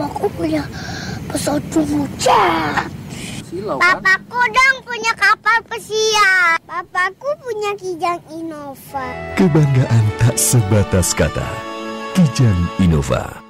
Papaku punya pesawat hujan. Papaku dong punya kapal pesiar. Papaku punya Kijang Innova. Kebanggaan tak sebatas kata. Kijang Innova